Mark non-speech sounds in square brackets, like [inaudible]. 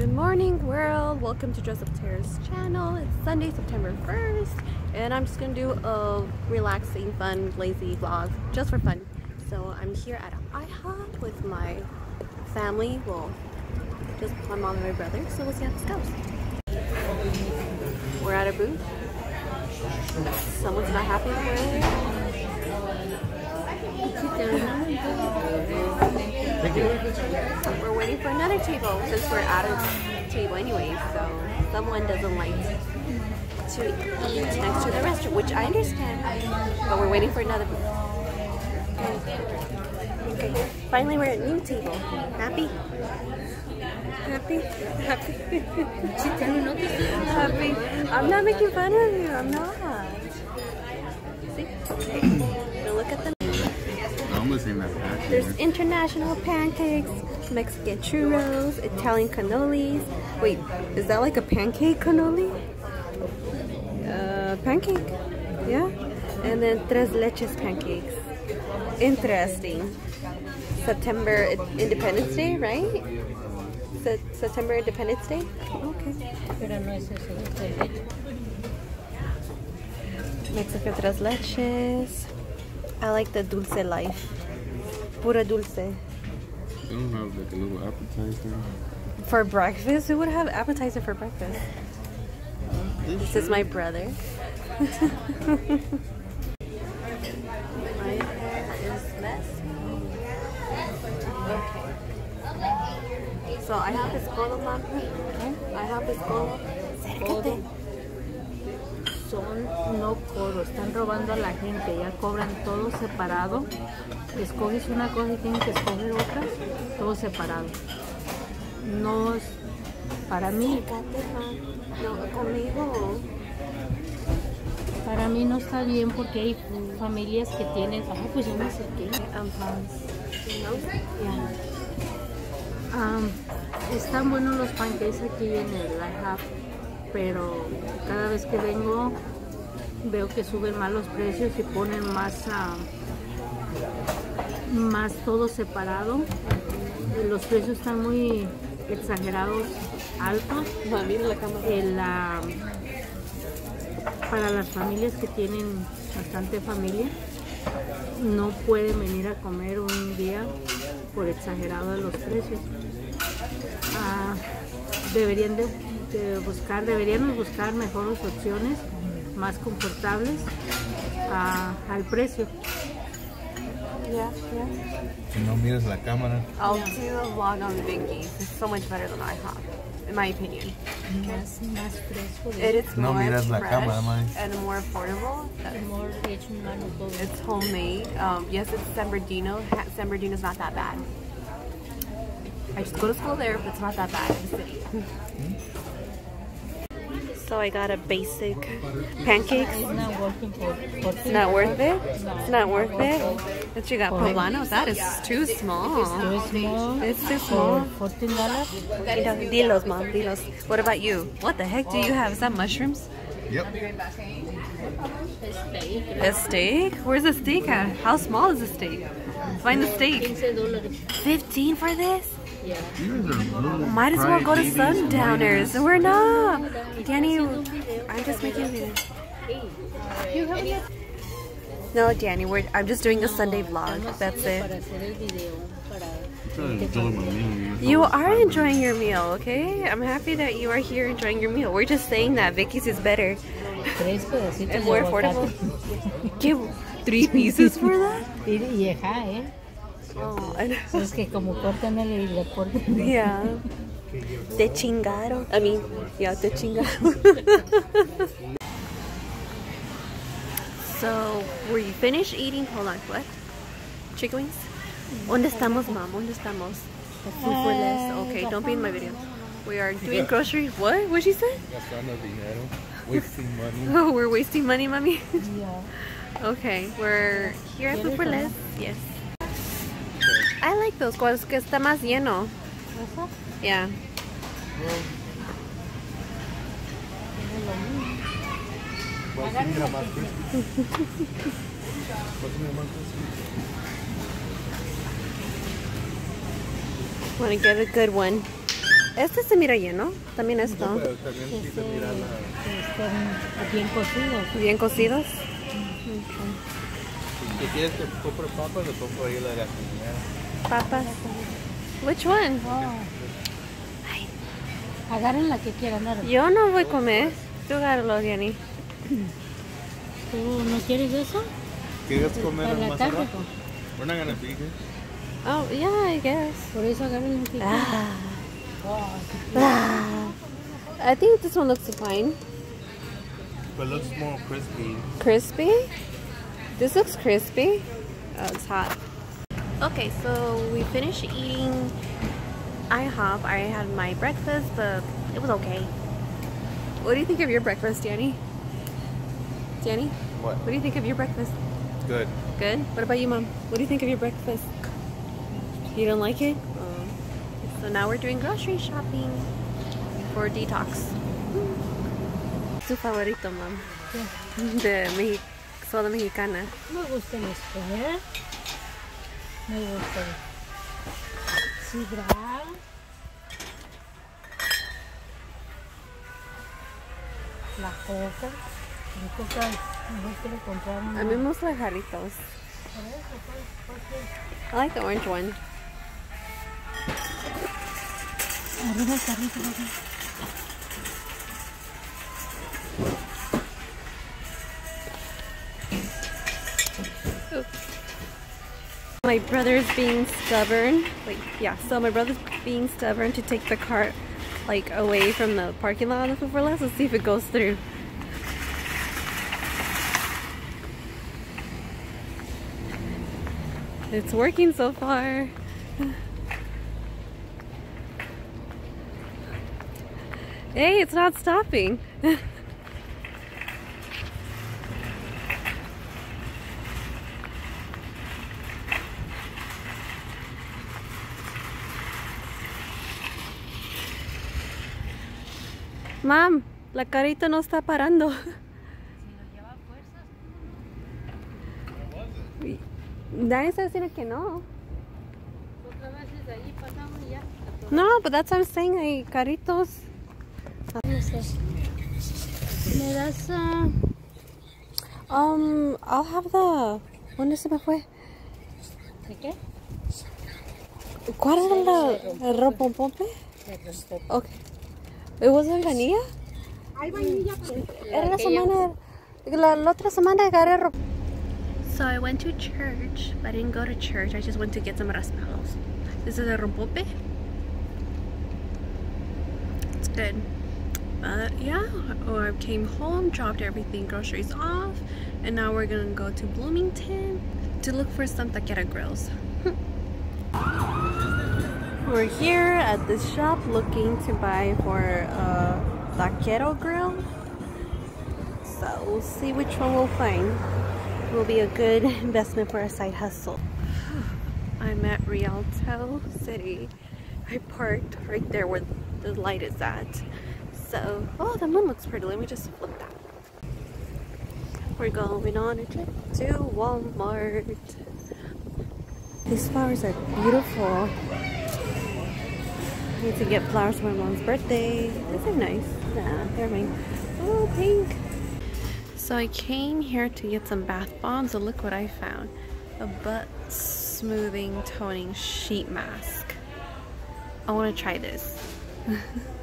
Good morning world, welcome to Up Terrace channel. It's Sunday, September 1st, and I'm just gonna do a relaxing, fun, lazy vlog, just for fun. So I'm here at IHOP with my family, well, just my mom and my brother, so we'll see how this goes. We're at a booth. Someone's not happy Thank you. We're waiting for another table since we're out of table anyway, so someone doesn't like to eat next to the restaurant, which I understand, but we're waiting for another booth. Okay, finally we're at a new table. Happy? Happy? Happy? [laughs] Happy? I'm not making fun of you, I'm not. There's international pancakes, Mexican churros, Italian cannolis. Wait, is that like a pancake cannoli? Uh, pancake, yeah. And then tres leches pancakes. Interesting. September Independence Day, right? Se- September Independence Day. Okay. Mexican tres leches. I like the dulce life. Pura dulce. They don't have like a little appetizer. For breakfast? Who would have appetizer for breakfast? This is my brother. my hair is messy. Okay. So I have this colo, mom. I have this colo. Son no coros, están robando a la gente, ya cobran todo separado. Escoges una cosa y tienes que escoger otra, todo separado. No es para mí, conmigo. para mí no está bien porque hay familias que tienen, ah, pues yo. No? Ya. Am, están buenos los pancakes aquí en el IHOP, pero cada vez que vengo veo que suben más los precios y ponen más, ah, más todo separado. Los precios están muy exagerados, altos. La ah, para las familias que tienen bastante familia, no pueden venir a comer un día por exagerado de los precios. Ah, deberían de, de buscar, deberíamos buscar mejores opciones, más confortables ah, al precio. Yeah, yeah. Si no miras la cámara. I'll do a vlog on Vicky's. It's so much better than IHOP, in my opinion. Más, más fresco, It is No more miras la fresh cámara, Mai. and more affordable. more hecho en mano todo. It's homemade. Um, yes, it's San Bernardino. Ha- San Bernardino's not that bad. I just go to school there, but it's not that bad in the city. So I got a basic pancakes. It's not for, for It's not worth it. It's not worth it. What you got, poblanos? That is too small. Too small. It's too small. fourteen dollars. Dilos, mom, dilos. What about you? What the heck do you have? Is that mushrooms? Yep. A steak? Where's the steak at? How small is the steak? Find the steak. 15 for this? Yeah. You guys are little Might as well go to. Sundowners. We're not. Danny, I'm just making. You? No, Danny, we're, I'm just doing a Sunday vlog. That's it. hacer el video, para I'm trying to enjoy my meal. You are enjoying your meal, okay? I'm happy that you are here enjoying your meal. We're just saying that Vicky's is better and more affordable. [laughs] Give three pieces for that? Y, y ajá, ¿eh? Oh, I know. Es que como cortan el y le cortan. Yeah. [laughs] Te chingaron. I mean, yeah, te chingaron. [laughs] so, were you finished eating? Hold on, what? Chicken wings? ¿Dónde estamos, mom? ¿Dónde estamos? The food for less. Okay, don't be in my video. We are [laughs] doing groceries. What? What she said? Gastando dinero. Wasting money. Oh, we're wasting money, mommy. Yeah. okay, we're here at Food for Less. Yes. I like those ones que está más lleno. ¿Esa? Yeah. Want to get a good one. Este se mira lleno. También esto. También sí se mira la... Que estén bien cocidos. Bien cocidos. Si quieres que compre papas, le compro ahí la gasolinera. Papas. Which one? Oh. Agarren la que quieran, dale. Yo no voy a comer. Tú agárralo, Diani. ¿Tú no quieres eso? ¿Quieres comer Para la más tarde. abajo? We're not gonna be here. Oh, yeah, I guess. Por eso agarren la que Ah. Oh, Ah. I think this one looks fine. But it looks more crispy. Crispy? This looks crispy. Oh, it's hot. Okay, so we finished eating IHOP. I had my breakfast, but it was okay. What do you think of your breakfast, Danny? Danny, What? what do you think of your breakfast? Good. Good. What about you, Mom? What do you think of your breakfast? You don't like it? Oh. So now we're doing grocery shopping for detox. Tu favorito, Mom? De Mexi soda mexicana. Me gusta el escoger. Me gusta. La coca. La coca una. A mí me jarritos. I like the orange one. Arriba el carrito, papi. My brother's being stubborn. Wait, yeah. So my brother's being stubborn to take the cart like away from the parking lot on the for less. Let's see if it goes through. It's working so far. [sighs] Hey, it's not stopping. [laughs] Mam, la carita no está parando. [laughs] Nadie está diciendo que no. Otra vez desde allí pasamos y ya. No, but that's what I'm saying, hay caritos. No sé. ¿Me das ah, Um, I'll have the... ¿Dónde se me fue? de qué? ¿Cuál era la, el rompompope? Okay. ¿It wasn't vanilla? Era la semana... La, la otra semana agarré ropa. So I went to church, but I didn't go to church. I just went to get some raspados. This is a rompope. It's good. But yeah, or I came home, dropped everything, groceries off, and now we're gonna go to Bloomington to look for some taquera grills. [laughs] we're here at this shop looking to buy for a taquero grill. So we'll see which one we'll find. Will be a good [laughs] investment for a side hustle. I'm at Rialto City. I parked right there where the light is at. So, oh, the moon looks pretty. Let me just flip that. We're going on a trip to Walmart. These flowers are beautiful. Need to get flowers for my mom's birthday. These are nice. Yeah, they're mine. Oh, pink. So I came here to get some bath bombs and look what I found. A butt smoothing toning sheet mask. I want to try this. [laughs]